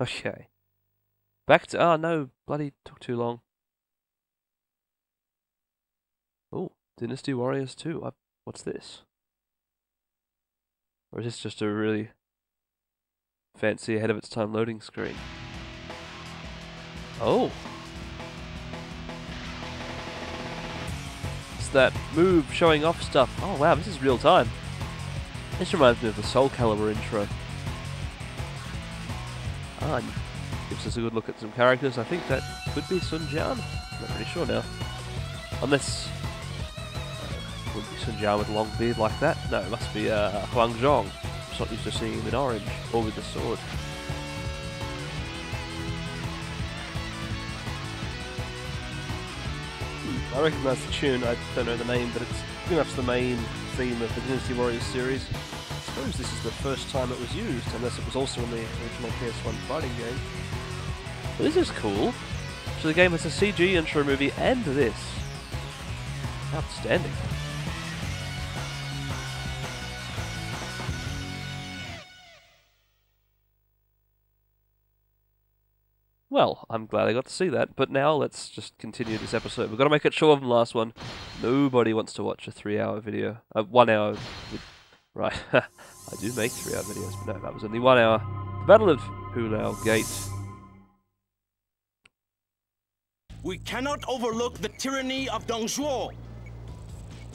Okay. Back to... Oh, no. Bloody took too long. Oh, Dynasty Warriors 2. I, what's this? Or is this just a really fancy ahead of its time loading screen? Oh. It's that move showing off stuff. Oh wow, this is real time. This reminds me of the Soul Calibur intro. Gives us a good look at some characters. I think that could be Sun Jian. I'm not really sure now. Unless uh, would be Sun Jian with a long beard like that. No, it must be uh, Huang Zhong. I'm just not used to seeing him in orange or with the sword. I recognise the tune, I don't know the name, but it's pretty much the main theme of the Dynasty Warriors series. Suppose this is the first time it was used, unless it was also in the original PS1 fighting game. But this is cool. So the game has a CG intro movie and this. Outstanding. Well, I'm glad I got to see that, but now let's just continue this episode. We've got to make it shorter than the last one. Nobody wants to watch a three-hour video. A one-hour... Right, I do make three-hour videos, but no, that was only one hour. The Battle of Hulao Gate. We cannot overlook the tyranny of Dong Zhuo.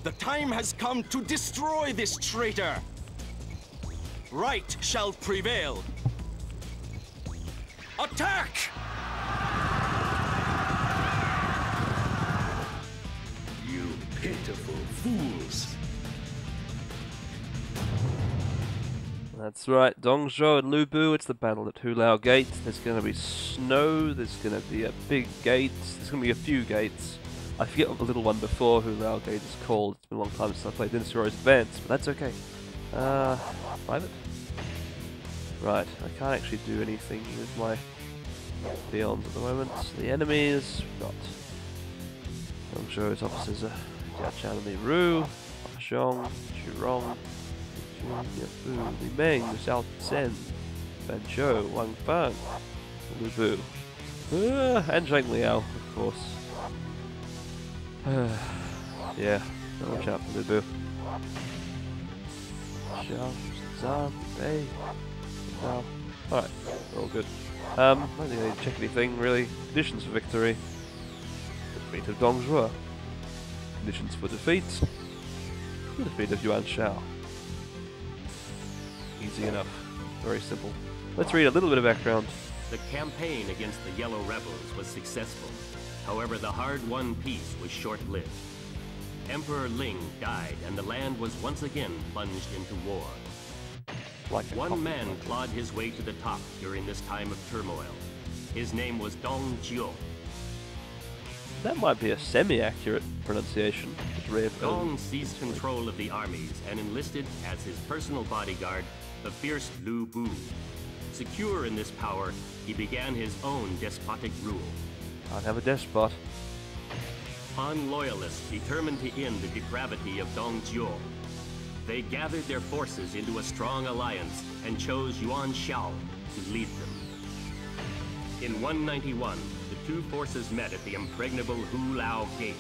The time has come to destroy this traitor. Right shall prevail. Attack! You pitiful fools. That's right, Dong Zhuo and Lubu, it's the battle at Hulao Gate. There's going to be snow, there's going to be a big gate, there's going to be a few gates. I forget what the little one before Hulao Gate is called. It's been a long time since I played Dynasty Warriors Advance, but that's okay. Uh, private? Right, I can't actually do anything with my Beyond at the moment. The enemies, we've got Dong Zhuo's officers are Jia Chan and Li Ru, Zhong, Zhurong, Fu, Li Meng, Xiao Zhen, Ban Zhou, Wang Fang, Lu Bu, uh, and Zhang Liao, of course. yeah, gotta watch out for Lu Bu. Xiao Zhan, Bei. Alright, all good. Um, I don't need to check anything, really. Conditions for victory. Defeat of Dong Zhuo. Conditions for defeat. The defeat of Yuan Shao. Easy enough. Very simple. Let's read a little bit of background. The campaign against the Yellow Rebels was successful. However, the hard-won peace was short-lived. Emperor Ling died, and the land was once again plunged into war. Like One man clawed his way to the top during this time of turmoil. His name was Dong Zhuo. That might be a semi-accurate pronunciation. It's rare for- Dong um, seized control of the armies and enlisted as his personal bodyguard the fierce Lu Bu. Secure in this power, he began his own despotic rule. Can't have a despot. Han loyalists determined to end the depravity of Dong Zhuo. They gathered their forces into a strong alliance and chose Yuan Shao to lead them. In 191, the two forces met at the impregnable Hulao Gate.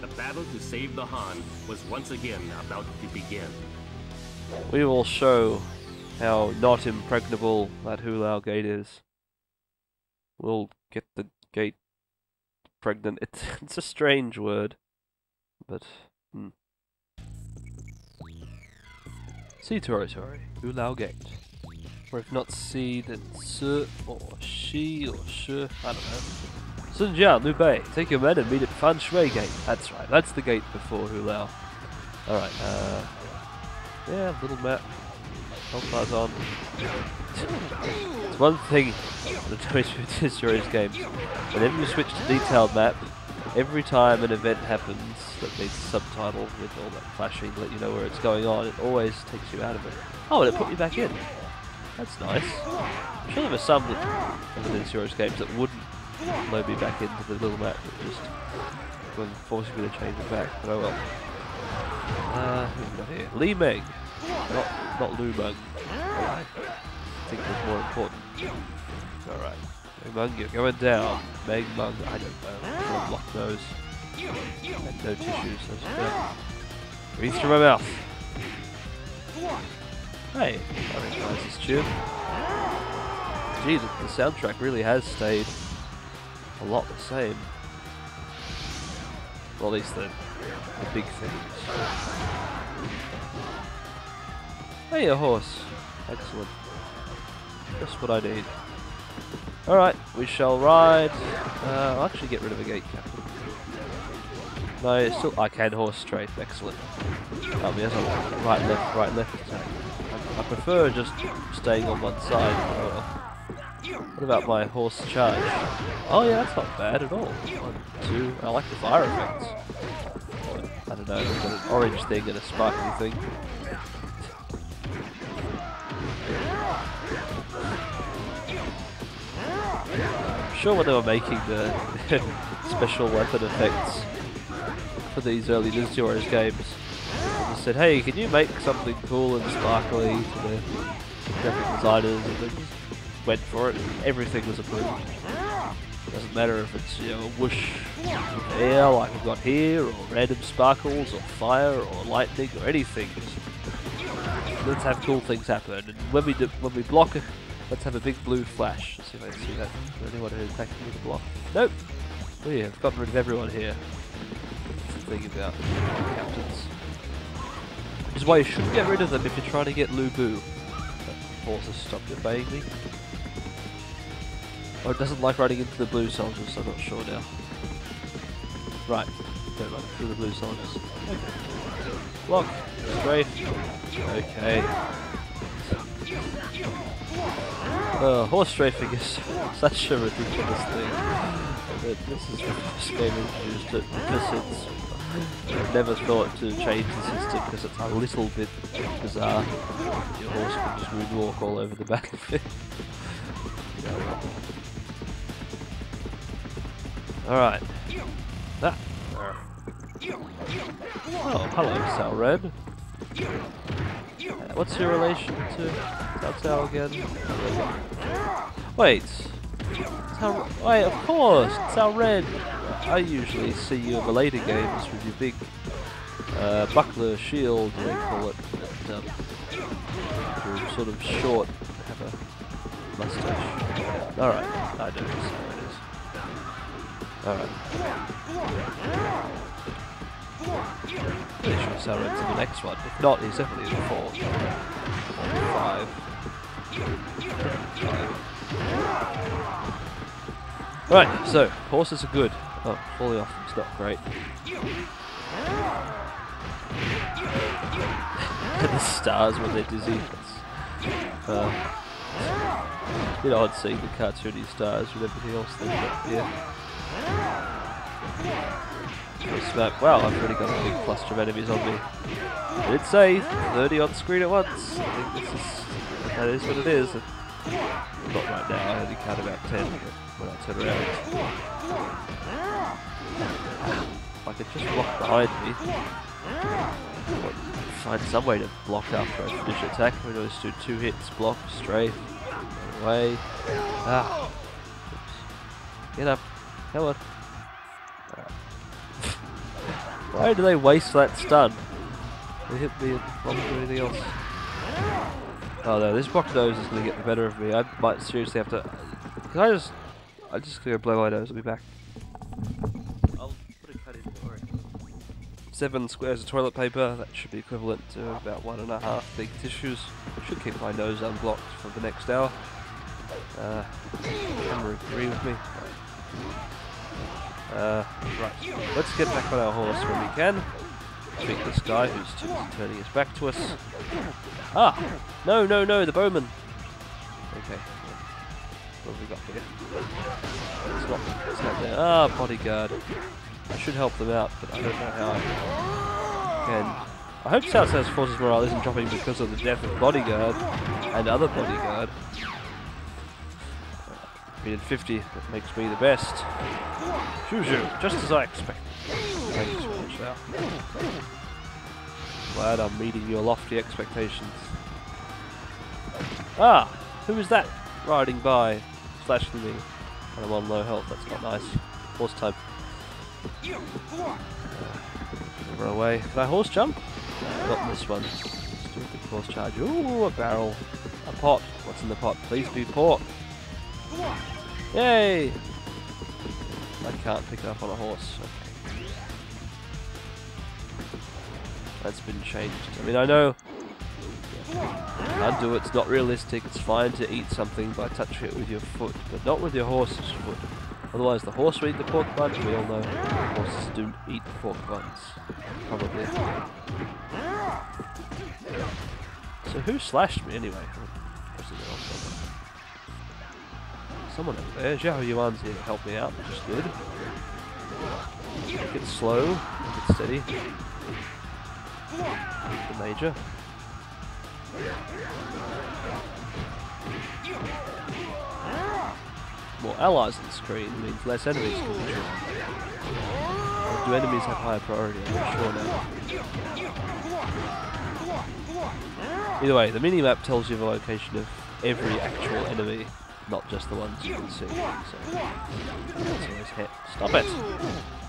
The battle to save the Han was once again about to begin. We will show how not impregnable that Hulao gate is. We'll get the gate pregnant. It's, it's a strange word, but hmm. See Tori Tori, Hulao gate. Or if not C, then S or She or Sh, I don't know. Sun Jian, Liu Bei, take your men and meet at Fan Shui Gate. That's right, that's the gate before Hulao. Alright, uh, yeah, little map. Far's on? It's one thing the with this series games. Whenever you switch to detailed map, every time an event happens that needs a subtitle with all that flashing to let you know where it's going on, it always takes you out of it. Oh, and it put you back in. That's nice. I'm sure there were some of the series games that wouldn't load me back into the little map, but just wouldn't forcing me to change it back. But oh well. Uh, who we got here? Li Meng. Not, not Lu Meng. I think was more important. Alright. Megmung, you're going down. Megmung, I don't know. I'll block those. And no tissues, that's fair. Breathe through my mouth. Hey, I recognize this tune. Gee, the, the soundtrack really has stayed a lot the same. Well, at least the, the big things. Hey, a horse. Excellent. Just what I need. Alright, we shall ride. Uh, I'll actually get rid of a gate captain. No, still I can horse straight. Excellent. I'm right, left, right, left attack. I, prefer just staying on one side. What about my horse charge? Oh yeah, that's not bad at all. One, two. I like the fire effects. I don't know. An orange thing and a sparkly thing. Sure when they were making the special weapon effects for these early Ninja Warriors games, they said, hey, can you make something cool and sparkly to the graphic designers? And they went for it. Everything was approved. Doesn't matter if it's you know whoosh air like we've got here, or random sparkles, or fire, or lightning, or anything. Let's have cool things happen. And when we do, when we block it, let's have a big blue flash. Let's see if I can see that. Is there anyone who's attacking with a block? Nope. Oh yeah, have gotten rid of everyone here. That's thing about captains. Which is why you shouldn't get rid of them if you're trying to get Lu Bu. Horses stop obeying me. Or oh, it doesn't like running into the blue soldiers, I'm not sure now. Right, don't run through the blue soldiers. Block, strafe. Okay. Uh, horse strafing is such a ridiculous thing. But this is the first game introduced it because it's I've never thought to change the system because it's a little bit bizarre. Your horse can just moonwalk all over the battlefield. Alright. That. Oh, hello, Salred. Uh, what's your relation to Cao Cao again? Wait. Tal wait, of course, It's how red! I usually see you in the later games with your big uh, buckler shield, they call it. And, um, you're sort of short, have a mustache. Alright, I know this how it is. Alright. Pretty sure Sauron's in the next one. If not, he's definitely in the fourth. Five. Right, so, horses are good. Oh, falling off is not great. the stars when they're dizzy. It's, uh, it's a bit odd seeing the cartoony stars with everything else they've got here. Smack. Wow, I've already got a big cluster of enemies on me. I did say 30 on screen at once. I think this is that is what it is. Not right now, I only count about 10 when I turn around. If I could just block behind me. Or find some way to block after I finish attack. We always do two hits, block, strafe, away. Ah. Oops. Get up. Come on. Why do they waste that stun? They hit me and not do anything else. Oh no, this block nose is going to get the better of me. I might seriously have to... Can I just... I'm just to blow my nose. I'll be back. I'll put a cut in for it. Seven squares of toilet paper. That should be equivalent to about one and a half big tissues. Should keep my nose unblocked for the next hour. Uh, camera agree with me. Uh, right, let's get back on our horse when we can. Beat this guy who's turning his back to us. Ah! No, no, no, the bowman! Okay. What have we got here? It's not, it's not there. Ah, bodyguard. I should help them out, but I don't know how I can. I hope Cao Cao's forces morale isn't dropping because of the death of bodyguard and other bodyguard. We did 50, that makes me the best. Xu Zhu, just as I expected. Thanks very. Glad I'm meeting your lofty expectations. Ah, who is that riding by? It's slashing me, and I'm on low health. That's not nice. Horse time. Run away. Can I horse jump? Not this one. Stupid horse charge. Ooh, a barrel. A pot. What's in the pot? Please be pork. Yay! I can't pick it up on a horse. Okay. That's been changed. I mean, I know can't do it, it's not realistic, it's fine to eat something by touching it with your foot, but not with your horse's foot. Otherwise the horse will eat the pork buns, we all know horses do eat pork buns. Probably. So who slashed me anyway? Someone over there. Xiahou Yuan's here to help me out, which is good. Make it slow, make it steady. The major. More allies on the screen means less enemies can be Or do enemies have higher priority? I'm not sure now. Either way, the minimap tells you the location of every actual enemy, not just the ones you can see. So. Stop it!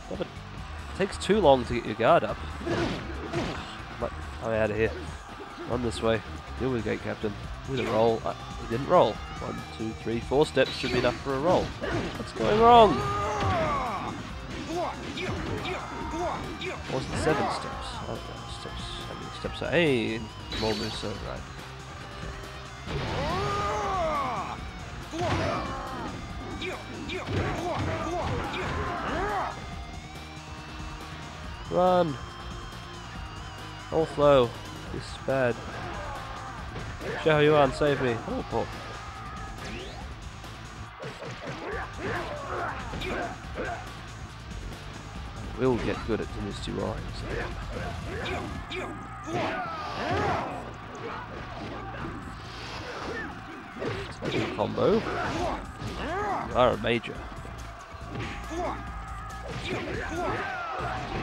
Stop it! It takes too long to get your guard up. I'm out of here. Run this way. Deal with gate captain. With a roll. Uh, he didn't roll. One, two, three, four steps should be enough for a roll. What's going wrong? was it seven steps? Don't know. Steps. How many steps are. Hey! More moves, right. Run! All flow. This is bad. Xiahou Yuan, save me. Oh, poor. We'll get good at Dynasty Warriors. combo. You are a major.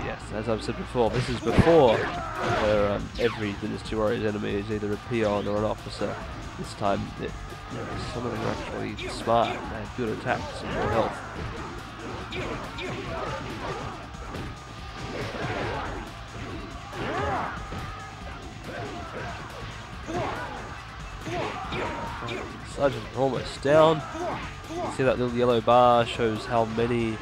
Yes, as I've said before, this is before where um, every Dynasty Warriors enemy is either a peon or an officer. This time, it, you know, some of them are actually smart and have good attacks and more health. Sergeant almost down. See that little yellow bar shows how many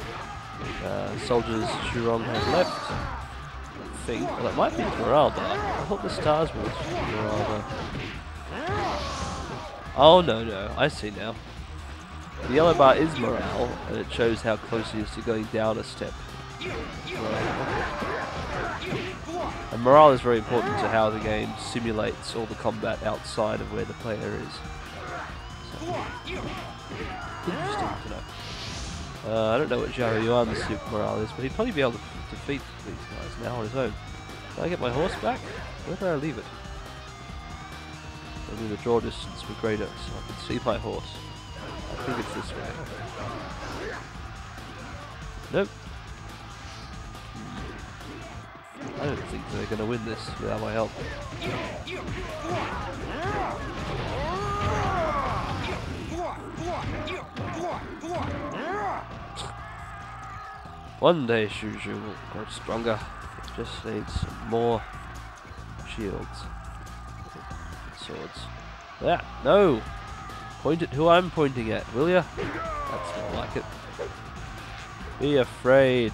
uh, soldiers Shurong has left. I think. Well, that might be morale bar. I thought the stars were morale. Oh, no, no. I see now. The yellow bar is morale, and it shows how close he is to going down a step. And morale is very important to how the game simulates all the combat outside of where the player is. So, interesting to know. Uh, I don't know what Xiahou Yuan's super morale is, but he'd probably be able to defeat these guys now on his own. Can I get my horse back? Where did I leave it? Maybe the draw distance be greater so I can see my horse. I think it's this way. Nope. I don't think they're going to win this without my help. One day Xu Zhu will grow stronger. It just needs some more shields. Swords. Yeah, no! Point at who I'm pointing at, will ya? That's more like it. Be afraid.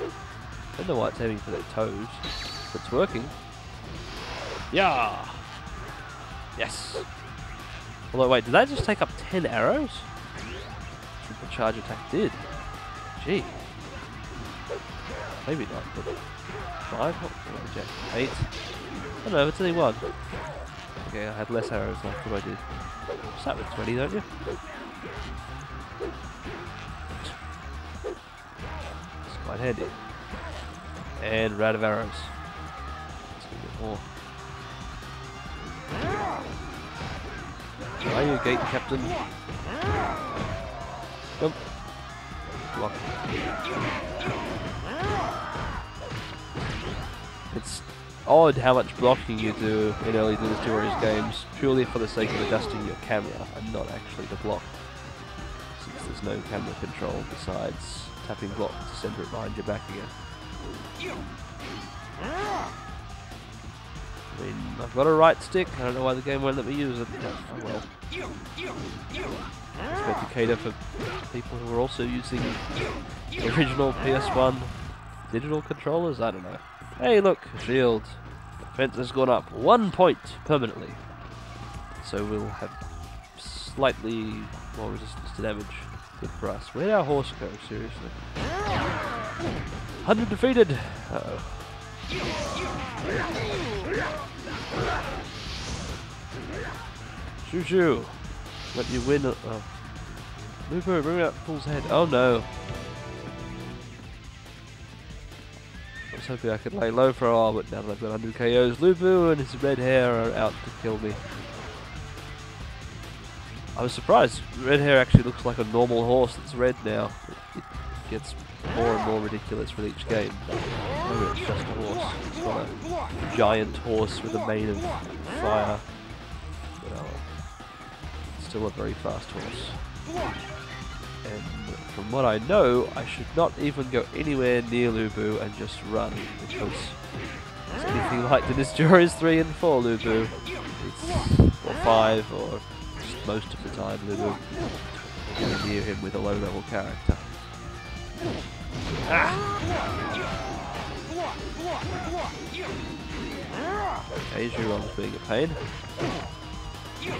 I don't know why it's aiming for their toes. It's working. Yeah! Yes! Although, wait, did that just take up 10 arrows? The charge attack did. Gee. Maybe not, but five? Oh, Eight? I don't know, it's only one. Okay, I had less arrows left than I did. You Start with 20, don't you? It's quite handy. And rat of arrows. Let's get more. Are you gate captain? Jump. Block. It's odd how much blocking you do in early Dynasty Warriors games purely for the sake of adjusting your camera and not actually to block. since there's no camera control besides tapping block to center it behind your back again. I mean, I've got a right stick. I don't know why the game won't let me use it. Oh well. I expect to cater for people who are also using the original PS1 digital controllers. I don't know. Hey, look, shield. Defense has gone up one point permanently. So we'll have slightly more resistance to damage. Good for us. Where'd our horse go, seriously? 100 defeated! Uh oh. Shoo shoo! Let you win. Uh, oh. Move bring that fool's head. Oh no! I was hoping I could lay low for a while, but now that I've got 100 KOs, Lu Bu and his Red Hare are out to kill me. I was surprised. Red Hare actually looks like a normal horse that's red now. It, gets more and more ridiculous with each game. Maybe it's just a horse. It's not a giant horse with a mane of fire. Still a very fast horse. And from what I know, I should not even go anywhere near Lubu and just run because it's anything like the Dynasty Warriors 3 and 4 Lubu. It's, or 5 or just most of the time Lubu. Go near him with a low level character. Juron's being a pain. Hit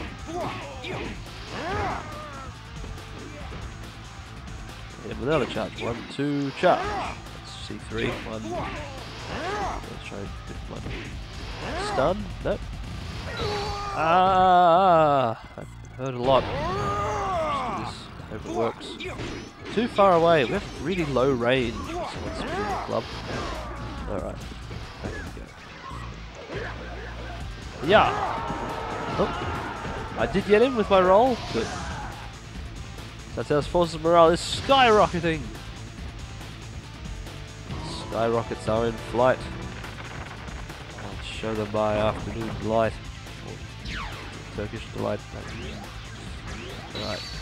him another charge. One, two, charge. Let's see three. One. Let's try one. Stun? Nope. Ah! I heard a lot. Hope it works. Too far away. We have really low range. Club. Alright. Yeah! Oh. I did get him with my roll. Good. Satell's forces morale is skyrocketing! Skyrockets are in flight. I'll show them my afternoon light. Turkish delight. Alright.